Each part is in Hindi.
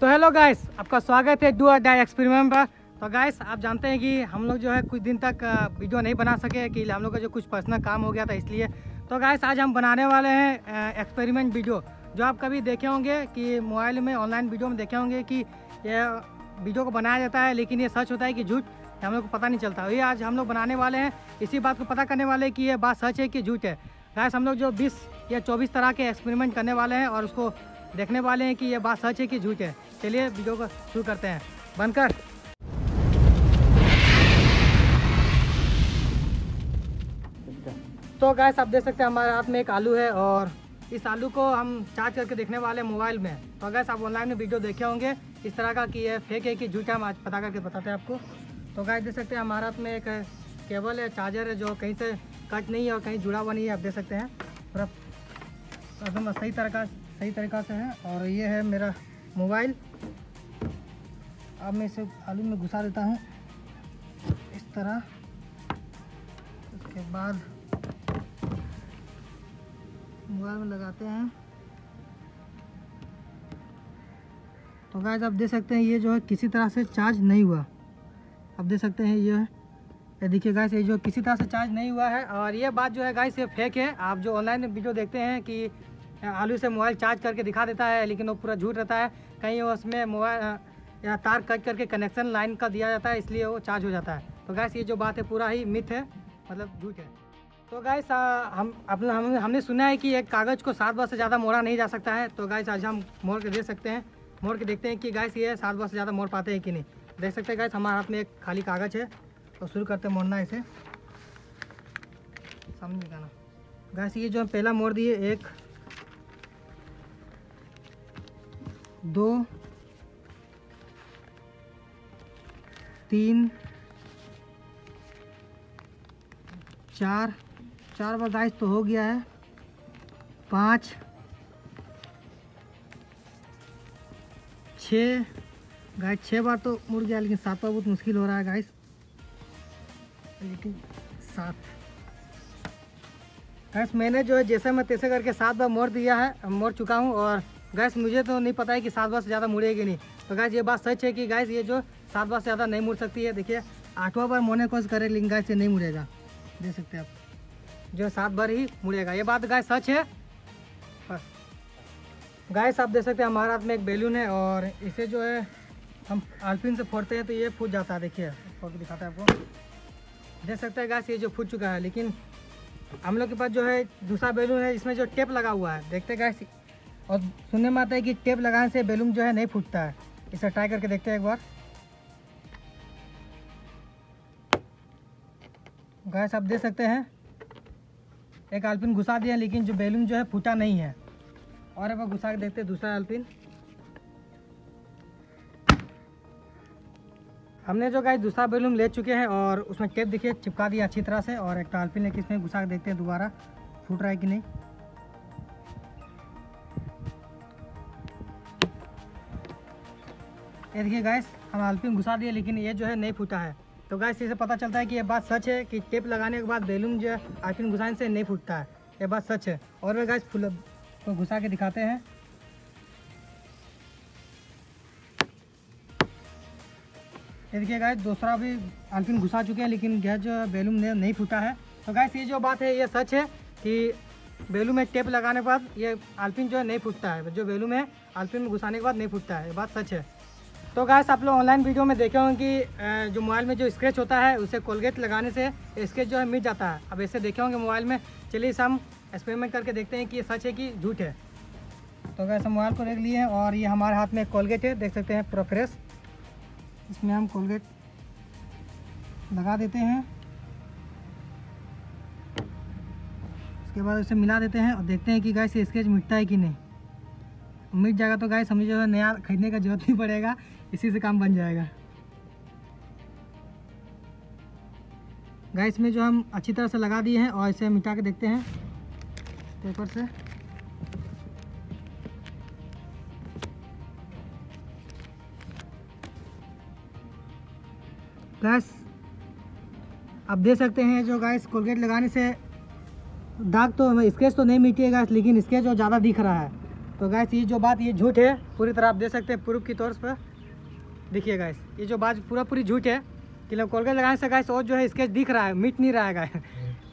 तो हेलो गाइस आपका स्वागत है डू और डाई एक्सपेरिमेंट पर। तो गाइस आप जानते हैं कि हम लोग जो है कुछ दिन तक वीडियो नहीं बना सके, कि हम लोग का जो कुछ पर्सनल काम हो गया था इसलिए। तो गाइस आज हम बनाने वाले हैं एक्सपेरिमेंट वीडियो जो आप कभी देखे होंगे कि मोबाइल में ऑनलाइन वीडियो में देखे होंगे कि ये वीडियो को बनाया जाता है, लेकिन ये सच होता है कि झूठ हम लोग को पता नहीं चलता। ये आज हम लोग बनाने वाले हैं, इसी बात को पता करने वाले कि ये बात सच है कि झूठ है। गाइस हम लोग जो 20 या 24 तरह के एक्सपेरिमेंट करने वाले हैं और उसको देखने वाले हैं कि ये बात सच है कि झूठ है। चलिए वीडियो को शुरू करते हैं। बनकर। तो गैस आप देख सकते हैं हमारे हाथ में एक आलू है और इस आलू को हम चार्ज करके देखने वाले हैं मोबाइल में। तो गैस आप ऑनलाइन में वीडियो देखे होंगे इस तरह का कि ये फेक है कि झूठा हम आज पता करके बताते हैं आपको। तो गैस देख सकते हैं हमारे हाथ में एक केबल है चार्जर है, जो कहीं से कट नहीं है और कहीं जुड़ा हुआ नहीं है, आप देख सकते हैं। पूरा एकदम सही तरह का सही तरीका से है और ये है मेरा मोबाइल। अब मैं इसे आलू में घुसा देता हूँ। इस तरह। उसके बाद मोबाइल में लगाते हैं। तो गाइस आप देख सकते हैं ये जो है किसी तरह से चार्ज नहीं हुआ। आप देख सकते हैं ये। ये देखिए गाइस ये जो किसी तरह से चार्ज नहीं हुआ है। और ये बात जो है गाइस ये फेक है। आप जो ऑनलाइन वीडियो देखते हैं कि आलू से मोबाइल चार्ज करके दिखा देता है, लेकिन वो पूरा झूठ रहता है। कहीं उसमें मोबाइल या तार कट करके कनेक्शन लाइन का दिया जाता है, इसलिए वो चार्ज हो जाता है। तो गैस ये जो बात है, पूरा ही मिथ है मतलब झूठ है। तो गैस हम अपना हम, हमने सुना है कि एक कागज़ को सात बार से ज़्यादा मोड़ा नहीं जा सकता है। तो गैस आज हम मोड़ के दे सकते हैं, मोड़ के देखते हैं कि गैस ये सात बार से ज़्यादा मोड़ पाते हैं कि नहीं। देख सकते हैं गैस हमारे हाथ में एक खाली कागज़ है। तो शुरू करते मोड़ना इसे। सामने निकालना गैस ये जो पहला मोड़ दिए, एक दो, तीन, चार चार बार गाइस तो हो गया है। पाँच, छ। गाइस, छः बार तो मुड़ गया, लेकिन सात बार बहुत मुश्किल हो रहा है, गाइस। लेकिन सात। गैस मैंने जो है जैसे मैं तैसे करके सात बार मोड़ दिया है, मोड़ चुका हूँ और गैस मुझे तो नहीं पता है कि सात बार से ज़्यादा मुड़ेगी नहीं। तो गैस ये बात सच है कि गैस ये जो सात बार से ज़्यादा नहीं मुड़ सकती है, देखिए, आठवां बार मोड़ने कोशिश करें लेकिन गैस ये नहीं मुड़ेगा। देख सकते हैं आप। जो सात बार ही मुड़ेगा। ये बात गैस सच है। बस गैस आप देख सकते हैं, हमारे हाथ में एक बैलून है और इसे जो है, हम आल्पिन से फोड़ते हैं तो ये फूट जाता है, देखिए। फोड़ दिखाते हैं आपको। देख सकते हैं गैस ये जो फूट चुका है, लेकिन हम लोग के पास जो है दूसरा बैलून है, इसमें जो टेप लगा हुआ है। देखते हैं गैस और सुनने में आता है कि टेप लगाने से बैलून जो है नहीं फूटता है। इसे ट्राई करके देखते हैं एक बार। गैस आप देख सकते हैं। एक आल्पिन घुसा दिया, लेकिन जो बैलून जो है फूटा नहीं है। और बार घुसा के देखते हैं दूसरा आल्पिन हमने जो गाइस दूसरा बैलून ले चुके हैं और उसमें टेप देखिए, चिपका दिया अच्छी तरह से। और एक आल्पिन लेके इसमें घुसा के देखते हैं दोबारा, फूट रहा है कि नहीं। ये देखिए गैस हम आल्पिन घुसा दिए, लेकिन ये जो है नहीं फूटा है। तो गैस इसे पता चलता है कि ये बात सच है कि टेप लगाने के बाद बैलून जो है, आल्पिन घुसाने से नहीं फूटता है। ये बात सच है। और वह गैस फूल को घुसा के दिखाते हैं। ये देखिए गैस दूसरा भी आल्पिन घुसा चुके हैं, लेकिन गैस जो बैलून नहीं फूटा है। तो गैस ये जो बात है, ये सच है कि बेलू में टेप लगाने के बाद ये आल्पिन जो है नहीं फूटता है। जो बेलू में आल्पिन में घुसाने के बाद नहीं फूटता है। ये बात सच है। तो गैस आप लोग ऑनलाइन वीडियो में देखे होंगे कि जो मोबाइल में जो स्क्रैच होता है, उसे कोलगेट लगाने से स्क्रैच जो है मिट जाता है। अब ऐसे देखे होंगे मोबाइल में। चलिए इसे हम एक्सपेरिमेंट करके देखते हैं कि ये सच है कि झूठ है। तो गैस हम मोबाइल को देख लिए हैं और ये हमारे हाथ में कोलगेट है। देख सकते हैं पूरा फ्रेश इसमें हम कोलगेट लगा देते हैं। उसके बाद उसे मिला देते हैं और देखते हैं कि गैस ये स्केच मिटता है कि नहीं। मिट जाएगा तो जो है नया खरीदने का ज़रूरत नहीं पड़ेगा, इसी से काम बन जाएगा। गैस में जो हम अच्छी तरह से लगा दिए हैं और इसे मिटा के देखते हैं। पेपर से। गैस आप देख सकते हैं जो गैस कोलगेट लगाने से दाग तो स्केच तो नहीं मिटिएगा लेकिन स्केच और ज़्यादा दिख रहा है। तो गैस ये जो बात ये झूठ है पूरी तरह आप देख सकते हैं प्रूफ की तौर पर। देखिए गैस ये जो बात पूरा पूरी झूठ है कि लोग कोलगेट लगाने से गैस और जो है स्केच दिख रहा है मिट नहीं रहा है गैस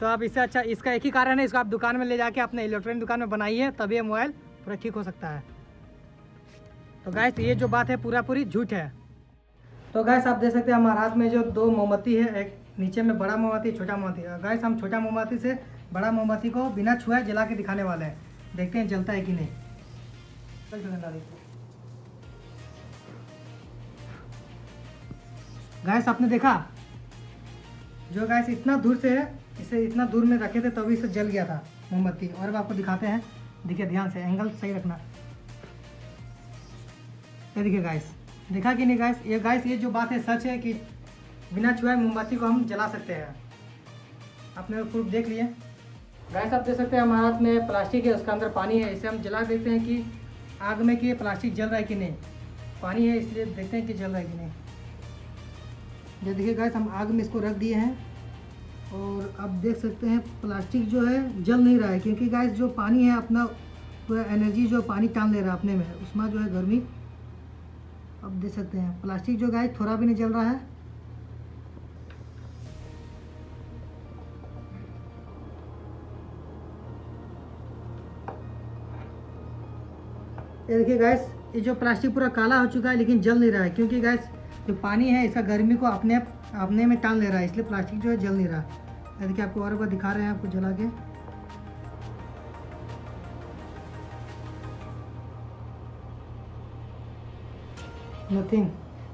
तो आप इससे अच्छा इसका एक ही कारण है इसको आप दुकान में ले जाके अपने इलेक्ट्रॉनिक दुकान में बनाइए तभी ये मोबाइल पूरा ठीक हो सकता है। तो गैस ये जो बात है पूरा पूरी झूठ है। तो गैस आप देख सकते हैं हमारे हाथ में जो दो मोमबत्ती है एक नीचे में बड़ा मोमबत्ती छोटा मोमबत्ती। गैस हम छोटा मोमबत्ती से बड़ा मोमबत्ती को बिना छुए जला के दिखाने वाले हैं। देखते हैं जलता है कि नहीं। गैस आपने देखा? जो गैस इतना दूर से, इसे इतना दूर में रखे थे, तभी इसे जल गया था, मोमबत्ती। और अब आपको दिखाते हैं। देखिए, ध्यान से एंगल सही रखना। ये देखिए गैस देखा कि नहीं गैस ये गैस ये जो बात है, सच है कि बिना छुए मोमबत्ती को हम जला सकते हैं। आपने प्रूफ देख लिए। गैस आप देख सकते हैं, हमारे हाथ में प्लास्टिक है, उसके अंदर पानी है। इसे हम जला देते हैं कि आग में कि प्लास्टिक जल रहा है कि नहीं? पानी है, इसलिए देखते हैं कि जल रहा है कि नहीं। ये देखिए गैस हम आग में इसको रख दिए हैं और अब देख सकते हैं प्लास्टिक जो है, जल नहीं रहा है क्योंकि गैस जो पानी है, अपना पूरा एनर्जी जो पानी टान ले रहा है अपने में, उसमें जो है गर्मी। अब देख सकते हैं, प्लास्टिक जो गैस थोड़ा भी नहीं जल रहा है। ये देखिए गैस ये जो प्लास्टिक पूरा काला हो चुका है, लेकिन जल नहीं रहा है। क्योंकि गैस जो पानी है, इसका गर्मी को अपने अपने में टाल ले रहा है, इसलिए प्लास्टिक जो है जल नहीं रहा। ये देखिए, आपको और बार दिखा रहे हैं, आपको जला के। नथिंग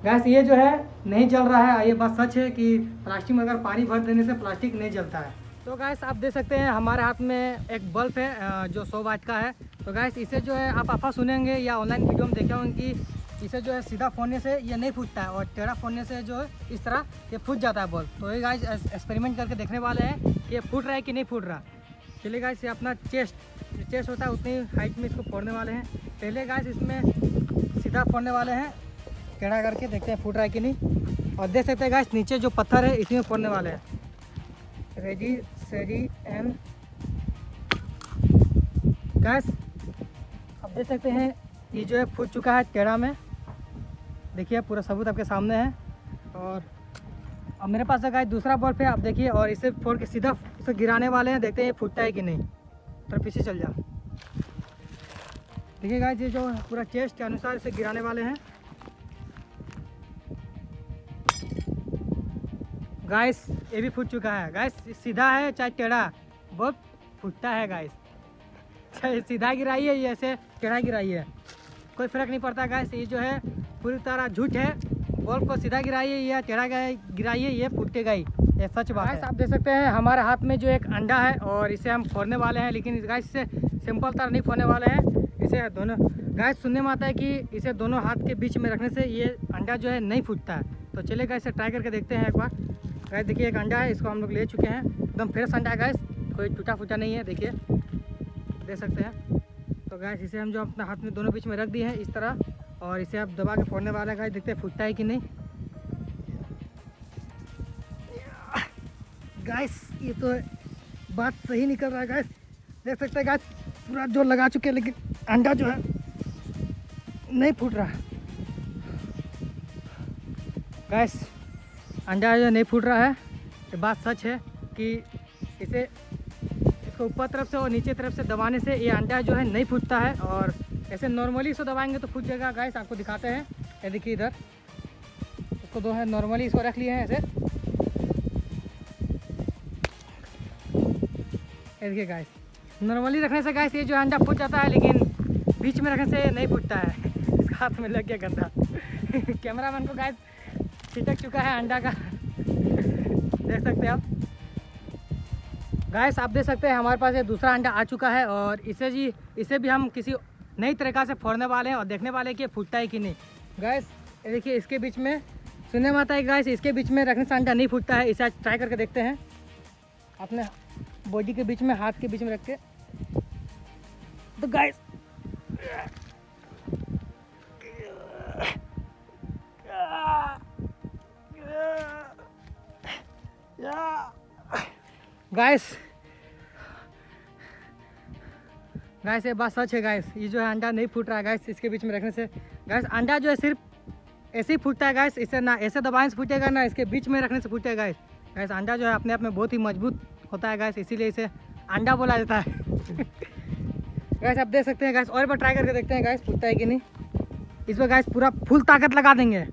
गैस ये जो है, नहीं जल रहा है। ये बात सच है कि प्लास्टिक में अगर पानी भर देने से प्लास्टिक नहीं जलता है। तो गैस आप देख सकते हैं, हमारे हाथ में एक बल्ब है जो सौ वाट का है। तो गैस इसे जो है आप अफा सुनेंगे या ऑनलाइन वीडियो में देखे होंगे कि इसे जो है सीधा फोड़ने से ये नहीं फूटता है और टेढ़ा फोड़ने से जो है इस तरह ये फूट जाता है बॉल तो ये गाइस एक्सपेरिमेंट करके देखने वाले हैं कि ये फूट रहा है कि नहीं फूट रहा. चलिए गाइस ये अपना चेस्ट जो चेस्ट होता है उतनी हाइट में इसको फोड़ने वाले हैं. पहले गाइस इसमें सीधा फोड़ने वाले हैं. टेढ़ा करके देखते हैं फूट रहा है कि नहीं. और देख सकते हैं गाइस नीचे जो पत्थर है इसमें फोड़ने वाले हैं. रेडी सेडी एंड गैस देख सकते हैं, ये जो है फूट चुका है टेढ़ा में। देखिए, पूरा सबूत आपके सामने है। और अब मेरे पास गाय दूसरा बल्ब है आप देखिए, और इसे फोड़ के सीधा इसे गिराने वाले हैं, देखते हैं ये फूटता है कि नहीं। तो पीछे चल जा। देखिए गाय ये जो पूरा चेस्ट के अनुसार इसे गिराने वाले हैं। गाइस ये भी फूट चुका है। गाइस सीधा है, चाहे टेढ़ा, बहुत फूटता है गाइस चाहे सीधा गिराई है या ऐसे टेढ़ा गिराई है कोई फ़र्क नहीं पड़ता गाइस ये जो है पूरी तरह झूठ है। बॉल को सीधा गिराइए या टेढ़ा गिराइए ये फूटेगा ही। ये सच बात है। आप देख सकते हैं हमारे हाथ में जो एक अंडा है और इसे हम फोड़ने वाले हैं लेकिन इस गाइस से सिंपल तरह नहीं फोड़ने वाले हैं। इसे दोनों गाइस सुनने में आता है कि इसे दोनों हाथ के बीच में रखने से ये अंडा जो है नहीं फूटता। है तो चलिए इसे ट्राई करके देखते हैं एक बार। गाइस देखिए एक अंडा है इसको हम लोग ले चुके हैं। एकदम फ्रेश अंडा है गाइस कोई टूटा फूटा नहीं है देखिए। देख सकते हैं। तो गैस इसे हम जो अपना हाथ में दोनों बीच में रख दिए हैं इस तरह, और इसे आप दबा के फोड़ने वाला गाय देखते हैं, फूटता है कि नहीं। गैस ये तो बात सही निकल रहा है गैस देख सकते हैं गैस पूरा ज़ोर लगा चुके हैं, लेकिन अंडा जो है नहीं फूट रहा गैस अंडा जो नहीं फूट रहा है। ये बात सच है कि इसे इसको ऊपर तरफ़ से और नीचे तरफ़ से दबाने से ये अंडा जो है नहीं फूटता है और ऐसे नॉर्मली इसको दबाएँगे तो फूट जाएगा। गाइस आपको दिखाते हैं। ये देखिए इधर। इसको दो है नॉर्मली इसको रख लिए हैं ऐसे। ये देखिए गाइस नॉर्मली रखने से गाइस ये जो अंडा फूट जाता है, लेकिन बीच में रखने से नहीं फूटता है। इसका हाथ में लग गया गंदा। कैमरा मैन को गाइस छिटक चुका है अंडा का। देख सकते हैं आप। गाइस आप देख सकते हैं, हमारे पास ये दूसरा अंडा आ चुका है और इसे जी, इसे भी हम किसी नई तरीका से फोड़ने वाले हैं और देखने वाले कि फूटता है कि नहीं। गैस देखिए, इसके बीच में, सुनने में आता है गैस इसके बीच में रखने से अंडा नहीं फूटता है। इसे ट्राई करके देखते हैं। अपने बॉडी के बीच में, हाथ के बीच में रख के। तो गैस गैस गैस ये बात सच है गैस ये जो है अंडा नहीं फूट रहा है गैस इसके बीच में रखने से गैस अंडा जो है सिर्फ़ ऐसे ही फूटता है गैस इसे ना ऐसे दबाने से फूटेगा, ना इसके बीच में रखने से फूटेगा गैस गैस अंडा जो है अपने आप में बहुत ही मज़बूत होता है गैस इसीलिए इसे अंडा बोला जाता है. गैस आप देख सकते हैं गैस और बार ट्राई करके देखते हैं गैस फूटता है कि नहीं? इस पर गैस पूरा फुल ताकत लगा देंगे.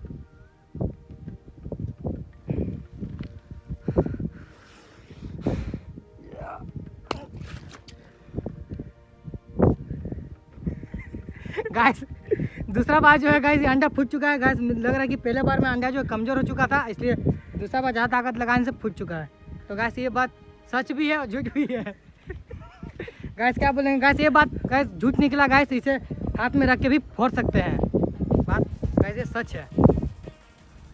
गैस दूसरा बार जो है ये अंडा फूट चुका है। गैस लग रहा है कि पहले बार में अंडा जो है कमज़ोर हो चुका था, इसलिए दूसरा बार ज़्यादा ताकत लगाने से फूट चुका है। तो गैस ये बात सच भी है और झूठ भी है। गैस क्या बोलेंगे? गैस ये बात गैस झूठ निकला। गैस इसे हाथ में रख के भी फोड़ सकते हैं। बात गैस ये सच है।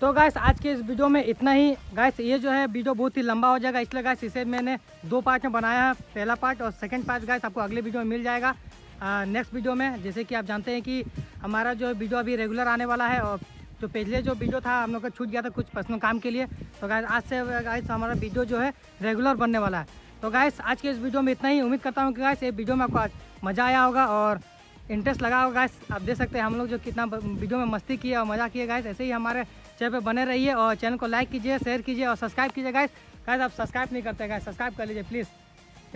तो गैस आज के इस वीडियो में इतना ही। गैस ये जो है वीडियो बहुत ही लंबा हो जाएगा, इसलिए गैस इसे मैंने दो पार्ट में बनाया है। पहला पार्ट और सेकंड पार्ट गैस आपको अगले वीडियो में मिल जाएगा। नेक्स्ट वीडियो में, जैसे कि आप जानते हैं कि हमारा जो वीडियो अभी रेगुलर आने वाला है, और जो पहले जो वीडियो था, हम लोग का छूट गया था कुछ पर्सनल काम के लिए। तो गैस आज से गैस हमारा वीडियो जो है रेगुलर बनने वाला है। तो गैस आज के इस वीडियो में इतना ही। उम्मीद करता हूँ कि गैस ये वीडियो में आपको आज मज़ा आया होगा, और इंटरेस्ट लगा होगा गैस आप देख सकते हैं, हम लोग जो कितना वीडियो में मस्ती किए और मज़ा किए गैस ऐसे ही हमारे चैनल पर बने रहिए, और चैनल को लाइक कीजिए शेयर कीजिए, और सब्सक्राइब कीजिए गैस गैस आप सब्सक्राइब नहीं करते गैस सब्सक्राइब कर लीजिए प्लीज़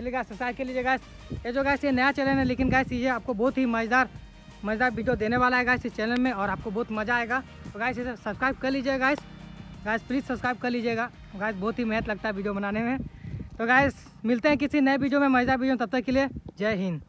चलिए गैस सब्सक्राइब कर लीजिए गैस ये जो गैस ये नया चैनल है, लेकिन गैस ये आपको बहुत ही मज़ेदार मज़ेदार वीडियो देने वाला है गैस इस चैनल में, और आपको बहुत मज़ा आएगा। तो गैस इसे सब्सक्राइब कर लीजिए गैस गैस प्लीज़ सब्सक्राइब कर लीजिएगा। गैस बहुत ही मेहनत लगता है वीडियो बनाने में। तो गैस मिलते हैं किसी नए वीडियो में मज़ेदार वीडियो तब तक के लिए जय हिंद।